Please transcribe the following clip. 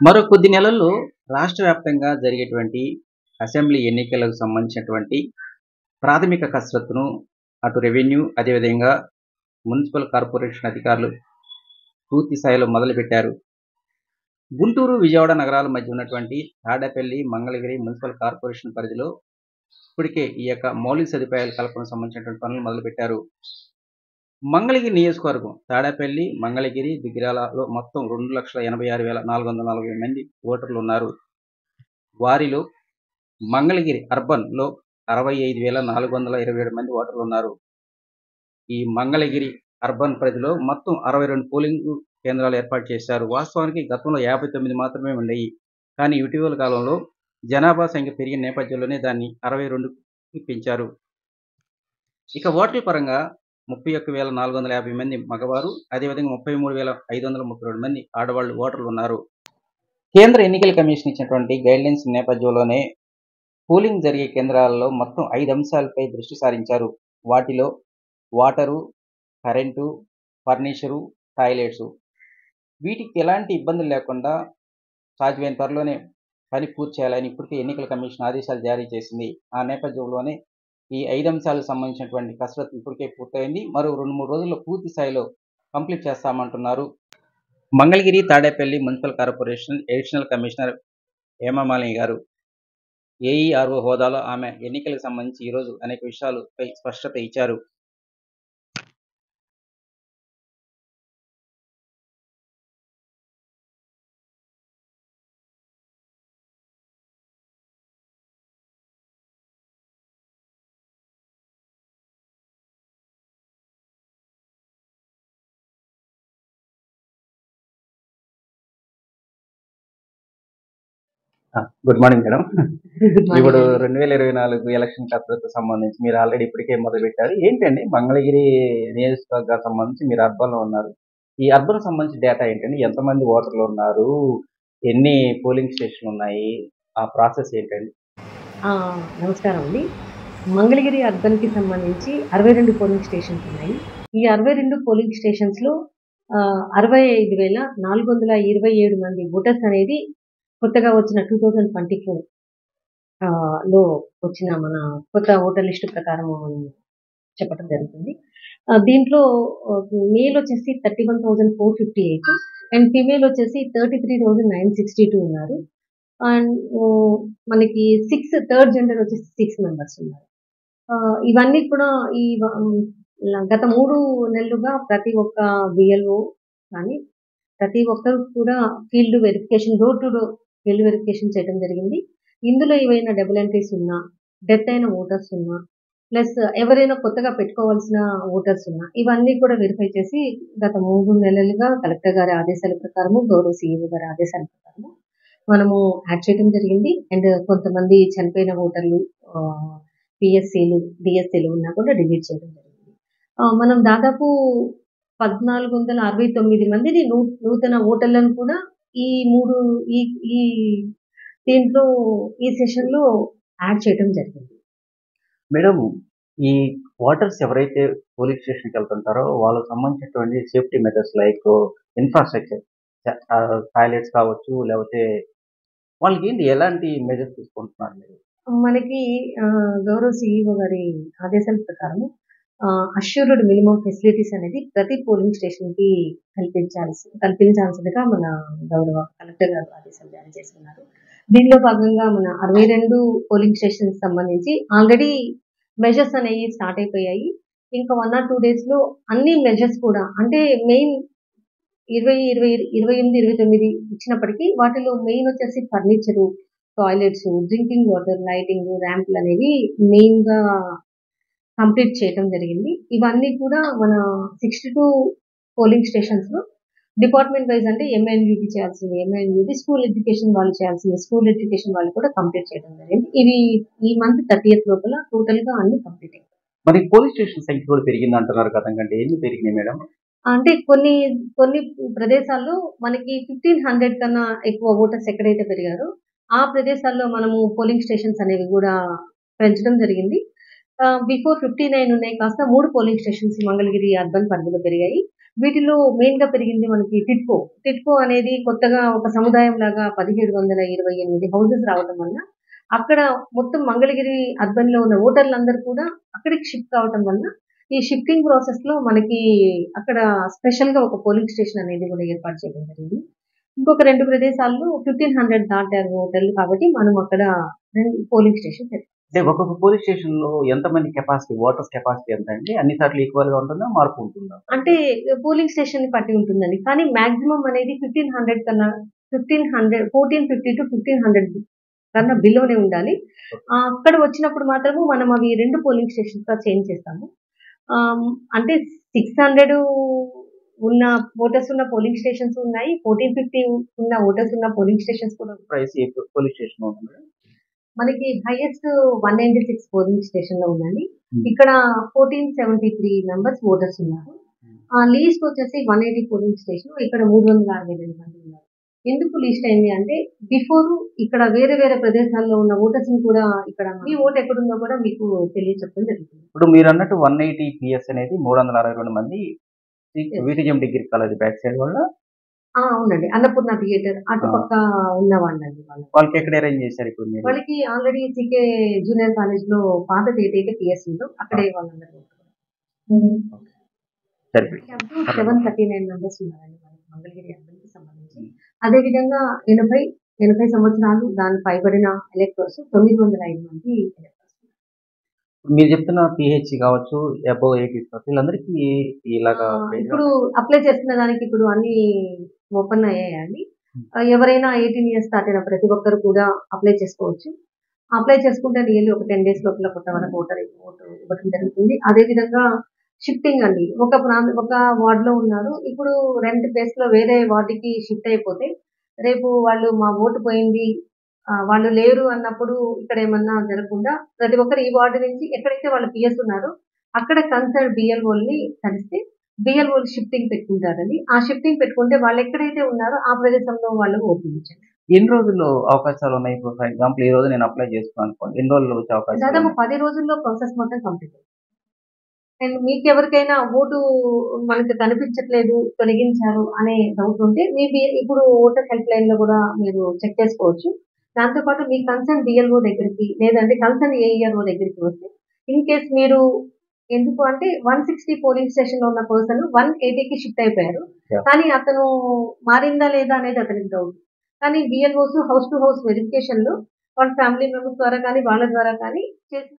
మరో కొద్ది నెలల్లో రాష్ట్ర వ్యాప్తంగా జరిగేటువంటి అసెంబ్లీ ఎన్నికలకు సంబంధించినటువంటి ప్రాథమిక కసరత్తును అటు రెవెన్యూ అదేవిధంగా మున్సిపల్ కార్పొరేషన్ అధికారులు పూర్తి స్థాయిలో మొదలుపెట్టారు. గుంటూరు విజయవాడ నగరాల మధ్య ఉన్నటువంటి తాడేపల్లి మంగళగిరి మున్సిపల్ కార్పొరేషన్ పరిధిలో ఇప్పటికే ఈ యొక్క మౌలిక సదుపాయాల కల్పన సంబంధించినటువంటి పనులు మొదలుపెట్టారు. మంగళగిరి నియోజకవర్గం తాడేపల్లి మంగళగిరి దిగిరాలలో మొత్తం రెండు లక్షల ఎనభై ఆరు వేల నాలుగు వందల నలభై మంది ఓటర్లు ఉన్నారు. వారిలో మంగళగిరి అర్బన్లో అరవై ఐదు వేల నాలుగు వందల ఇరవై ఏడు మంది ఓటర్లు ఉన్నారు. ఈ మంగళగిరి అర్బన్ పరిధిలో మొత్తం అరవై రెండు పోలింగ్ కేంద్రాలు ఏర్పాటు చేశారు. వాస్తవానికి గతంలో యాభై తొమ్మిది మాత్రమే ఉన్నాయి కానీ ఇటీవల కాలంలో జనాభా సంఖ్య పెరిగిన నేపథ్యంలోనే దాన్ని అరవై రెండుకి పెంచారు. ఇక ఓటర్ల పరంగా ముప్పై ఒక్క వేల నాలుగు వందల యాభై మంది మగవారు అదేవిధంగా ముప్పై మూడు వేల ఐదు వందల ముప్పై రెండు మంది ఆడవాళ్ళు ఓటర్లు ఉన్నారు. కేంద్ర ఎన్నికల కమిషన్ ఇచ్చినటువంటి గైడ్లైన్స్ నేపథ్యంలోనే పోలింగ్ జరిగే కేంద్రాలలో మొత్తం ఐదు అంశాలపై దృష్టి సారించారు. వాటిలో వాటరు కరెంటు ఫర్నిచరు టాయిలెట్స్. వీటికి ఎలాంటి ఇబ్బందులు లేకుండా సాధ్యమైన త్వరలోనే పని పూర్తి చేయాలని ఇప్పటికే ఎన్నికల కమిషన్ ఆదేశాలు జారీ చేసింది. ఆ నేపథ్యంలోనే ఈ ఐదు అంశాలకు సంబంధించినటువంటి కసరత్తు ఇప్పటికే పూర్తయింది. మరో రెండు మూడు రోజుల్లో పూర్తి స్థాయిలో complete చేస్తామంటున్నారు. Mangalagiri Tadepalli municipal corporation additional commissioner Hemamalini గారు ఏఈఆర్ఓ హోదాలో ఆమె ఎన్నికలకు సంబంధించి ఈరోజు అనేక విషయాలపై స్పష్టత ఇచ్చారు. గుడ్ మార్నింగ్ మేడం ఇప్పుడు రెండు వేల ఇరవై నాలుగు ఎలక్షన్ కసరత్తు సంబంధించి మీరు ఆల్రెడీ ఇప్పటికే మొదలు పెట్టారు ఏంటండి మంగళగిరి నియోజకవర్గానికి సంబంధించి మీరు అర్బన్లో ఉన్నారు. ఈ అర్బన్ సంబంధించి డేటా ఏంటండి? ఎంతమంది ఓటర్లు ఉన్నారు? ఎన్ని పోలింగ్ స్టేషన్లు ఉన్నాయి? ఆ ప్రాసెస్ ఏంటండి? నమస్కారం అండి. మంగళగిరి అర్బన్కి సంబంధించి అరవై రెండు పోలింగ్ స్టేషన్స్ ఉన్నాయి. ఈ అరవై రెండు పోలింగ్ స్టేషన్స్లో అరవై ఐదు వేల నాలుగు వందల ఇరవై ఏడు మంది ఓటర్స్ అనేది కొత్తగా వచ్చిన టూ థౌజండ్ ట్వంటీ ఫోర్లో వచ్చిన మన కొత్త ఓటర్ లిస్టు ప్రకారం చెప్పడం జరుగుతుంది. దీంట్లో మేల్ వచ్చేసి thirty one thousand four fifty eight and female వచ్చేసి thirty three thousand nine sixty two ఉన్నారు. అండ్ మనకి సిక్స్ థర్డ్ జెండర్ వచ్చేసి సిక్స్ మెంబర్స్ ఉన్నారు. ఆ, ఇవన్నీ కూడా ఈ గత మూడు నెలలుగా ప్రతి ఒక్క విఎల్ఓ కానీ ప్రతి ఒక్కరు కూడా field verification door to door field verification చేయడం జరిగింది. ఇందులో ఏవైనా డబుల్ ఎంట్రీస్ ఉన్నా డెత్ అయిన ఓటర్స్ ఉన్నా ప్లస్ ఎవరైనా కొత్తగా పెట్టుకోవాల్సిన ఓటర్స్ ఉన్నా ఇవన్నీ కూడా వెరిఫై చేసి గత మూడు నెలలుగా కలెక్టర్ గారి ఆదేశాల ప్రకారము గౌరవ సీఈఓ గారి ఆదేశాల ప్రకారము మనము యాడ్ చేయడం జరిగింది. అండ్ కొంతమంది చనిపోయిన ఓటర్లు పిఎస్సీలు డిఎస్సీలు ఉన్నా కూడా డిలీట్ చేయడం జరిగింది. మనం దాదాపు పద్నాలుగు వందల అరవై తొమ్మిది మందిని నూ నూతన ఓటర్లను కూడా ఈ మూడు ఈ ఈ దీంట్లో ఈ సెషన్లో యాడ్ చేయడం జరిగింది. మేడం ఈ ఓటర్స్ ఎవరైతే పోలీస్ స్టేషన్కి వెళ్తుంటారో వాళ్ళకి సంబంధించినటువంటి safety methods like infrastructure toilets కావచ్చు లేకపోతే వాళ్ళకి ఏంటి ఎలాంటి మెజర్స్ తీసుకుంటున్నారు మీరు? మనకి గౌరవ సిఇఓ గారి ఆదేశాల ప్రకారం అష్యూర్డ్ మినిమం ఫెసిలిటీస్ అనేది ప్రతి పోలింగ్ స్టేషన్కి కల్పించాల్సి కల్పించాల్సిందిగా మన గౌరవ కలెక్టర్ గారు ఆదేశాలు జారీ చేస్తున్నారు. దీనిలో భాగంగా మన అరవై రెండు పోలింగ్ స్టేషన్ సంబంధించి ఆల్రెడీ మెజర్స్ అనేవి స్టార్ట్ అయిపోయాయి. ఇంకా వన్ ఆర్ టూ డేస్లో అన్ని మెజర్స్ కూడా అంటే మెయిన్ ఇరవై ఇరవై ఇరవై ఎనిమిది ఇరవై తొమ్మిది ఇచ్చినప్పటికీ వాటిలో మెయిన్ వచ్చేసి furniture toilets drinking water lighting ర్యాంపులు అనేవి మెయిన్గా కంప్లీట్ చేయడం జరిగింది. ఇవన్నీ కూడా మన సిక్స్టీ టూ పోలింగ్ స్టేషన్స్లో డిపార్ట్మెంట్ వైజ్ అంటే ఎంఎన్యూటీ చేయాల్సింది ఎంఎన్యూటీ స్కూల్ ఎడ్యుకేషన్ వాళ్ళు చేయాల్సింది స్కూల్ ఎడ్యుకేషన్ వాళ్ళు కూడా కంప్లీట్ చేయడం జరిగింది. ఇవి ఈ మంత్ థర్టీ లోపల టోటల్గా అన్ని కంప్లీట్ అయ్యాయి. మరి పోలీస్ స్టేషన్ సంఖ్య కూడా పెరిగింది అంటున్నారు కంటే ఎన్ని పెరిగినాయి మేడం? అంటే కొన్ని కొన్ని ప్రదేశాల్లో మనకి ఫిఫ్టీన్ హండ్రెడ్ కన్నా ఎక్కువ ఓటర్స్ ఎక్కడైతే పెరిగారో ఆ ప్రదేశాల్లో మనము పోలింగ్ స్టేషన్స్ అనేవి కూడా పెంచడం జరిగింది. బిఫోర్ ఫిఫ్టీ నైన్ ఉన్నాయి. కాస్త మూడు పోలింగ్ స్టేషన్స్ మంగళగిరి అర్బన్ పరిధిలో పెరిగాయి. వీటిలో మెయిన్గా పెరిగింది మనకి టిట్కో టిట్కో అనేది కొత్తగా ఒక సముదాయం లాగా పదిహేడు వందల ఇరవై ఎనిమిది హౌసెస్ రావడం వల్ల అక్కడ మొత్తం మంగళగిరి అర్బన్లో ఉన్న ఓటర్లందరూ కూడా అక్కడికి షిఫ్ట్ కావటం వల్ల ఈ షిఫ్టింగ్ ప్రాసెస్లో మనకి అక్కడ స్పెషల్గా ఒక పోలింగ్ స్టేషన్ అనేది కూడా ఏర్పాటు చేయడం జరిగింది. ఇంకొక రెండు ప్రదేశాల్లో ఫిఫ్టీన్ హండ్రెడ్ దాటారు ఓటర్లు కాబట్టి మనం అక్కడ రెండు పోలింగ్ స్టేషన్ పెట్టాం. అంటే ఒక్కొక్క పోలీస్ స్టేషన్లో ఎంత మంది కెపాసిటీ ఓటర్స్ కెపాసిటీ ఎంత అండి? అన్ని సార్లు ఈక్వల్గా ఉంటుందా? మార్పు ఉంటుందా? అంటే పోలింగ్ స్టేషన్ని బట్టి ఉంటుందండి. కానీ మాక్సిమం అనేది ఫిఫ్టీన్ హండ్రెడ్ కన్నా fifteen hundred fourteen fifty to fifteen hundred కన్నా బిలోనే ఉండాలి. అక్కడ వచ్చినప్పుడు మాత్రము మనం అవి రెండు పోలింగ్ స్టేషన్స్గా చేంజ్ చేస్తాము. అంటే సిక్స్ హండ్రెడ్ ఉన్న ఓటర్స్ ఉన్న పోలింగ్ స్టేషన్స్ ఉన్నాయి ఫోర్టీన్ ఫిఫ్టీ ఉన్న ఓటర్స్ ఉన్న పోలింగ్ స్టేషన్స్ కూడా. ప్రైస్ పోలీస్ స్టేషన్ మనకి highest one ninety six polling స్టేషన్లో ఉందండి. Hmm. ఇక్కడ fourteen seventy three members voters ఉన్నారు ఆ లీస్ట్ వచ్చేసి వన్ ఎయిటీ పోలింగ్ స్టేషన్ ఇక్కడ మూడు వందల అరవై రెండు మంది ఉన్నారు. ఎందుకు లీస్ట్ అయింది అంటే బిఫోర్ ఇక్కడ వేరే వేరే ప్రదేశాల్లో ఉన్న ఓటర్స్ని కూడా ఇక్కడ మీ ఓటు ఎక్కడుందో కూడా మీకు తెలియచెప్పడం జరుగుతుంది. ఇప్పుడు మీరు అన్నట్టు వన్ ఎయిటీ పిఎస్ అనేది మూడు వందల అరవై రెండు మంది విటిజం డిగ్రీ కాలేజ్ బ్యాక్ సైడ్ వల్ల అవునండి. అన్నపూర్ణ థియేటర్ అటుపక్క ఉన్న వాళ్ళండి వాళ్ళు. వాళ్ళకి ఎక్కడ అరేంజ్ చేశారు ఇప్పుడు మీరు? వాళ్ళకి ఆల్రెడీ సికే జూనియర్ కాలేజ్లో పాత ఏదైతే పిఎస్ ఉందో అక్కడే వాళ్ళందరూ సెవెన్ థర్టీ నైన్ మెంబర్స్ ఉన్నారండి మనకి మంగళగిరి అర్బన్కి సంబంధించి. అదే విధంగా ఎనభై ఎనభై సంవత్సరాలు దాని పైబడిన ఎలక్టర్స్ తొమ్మిది వందల ఐదు మంది. మీరు చెప్తున్న పిహెచ్ కావచ్చు అబౌవ్ ఎయిటీ వీళ్ళందరికీ ఇలాగా ఇప్పుడు అప్లై చేస్తున్న దానికి ఇప్పుడు అన్ని ఓపెన్ అయ్యాయండి ఆ, ఎవరైనా ఎయిటీన్ ఇయర్స్ దాటిన ప్రతి ఒక్కరు కూడా అప్లై చేసుకోవచ్చు. అప్లై చేసుకుంటే నియర్లీ ఒక టెన్ డేస్ లోపల కొత్త వాళ్ళకి ఓటర్ ఓటు ఇవ్వడం జరుగుతుంది. అదే విధంగా షిఫ్టింగ్ అండి. ఒక ప్రాంత ఒక వార్డ్లో ఉన్నారు. ఇప్పుడు రెంట్ ప్లేస్లో వేరే వార్డుకి షిఫ్ట్ అయిపోతే రేపు వాళ్ళు మా ఓటు పోయింది వాళ్ళు లేరు అన్నప్పుడు ఇక్కడ ఏమన్నా జరగకుండా ప్రతి ఒక్కరు ఈ వార్డు నుంచి ఎక్కడైతే వాళ్ళు పిఎస్ ఉన్నారో అక్కడ కన్సర్న్ బిఎల్ఓల్ని కలిస్తే బిఎల్ఓ షిఫ్టింగ్ పెట్టుకుంటారండి ఆ షిఫ్టింగ్ పెట్టుకుంటే వాళ్ళు ఎక్కడైతే ఉన్నారో ఆ ప్రదేశంలో వాళ్ళు వేయించండి ఎన్ని రోజుల్లో అవకాశాలు ఉన్నాయి? ఇప్పుడు ఫర్ ఎగ్జాంపుల్ ఈ రోజు నేను అప్లై చేసుకున్నాను అనుకోండి. ఎన్ని రోజుల్లో వచ్చే అవకాశాలు దాదాపు? పది రోజుల్లో ప్రాసెస్ మొత్తం కంప్లీట్ అండ్ మీకు ఎవరికైనా ఓటు మనకి కనిపించట్లేదు తొలగించారు అనే డౌట్ ఉంటే మీ ఇప్పుడు ఓటర్ హెల్ప్ లైన్లో కూడా మీరు చెక్ చేసుకోవచ్చు. దాంతో పాటు మీ కన్సర్న్ డిఎల్ఓ దగ్గరికి లేదంటే కన్సర్న్ ఏఈఆర్ఓ దగ్గరికి వస్తే ఇన్ కేస్ మీరు ఎందుకు అంటే వన్ సిక్స్టీ పోలింగ్ స్టేషన్లో ఉన్న పర్సన్ వన్ ఎయిటీకి షిఫ్ట్ అయిపోయారు. కానీ అతను మారిందా లేదా అనేది అతనికి డౌట్ కానీ బిఎల్ఓస్ హౌస్ టు హౌస్ వెరిఫికేషన్లో వాళ్ళ ఫ్యామిలీ మెంబర్స్ ద్వారా కానీ వాళ్ళ ద్వారా కానీ చేసి